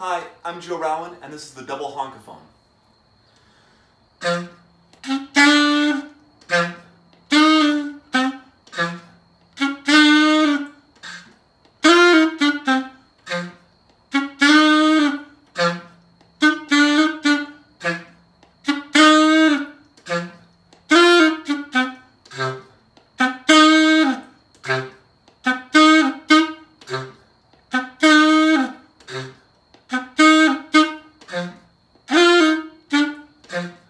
Hi, I'm Joe Rowan, and this is the Double Honkaphone. Até!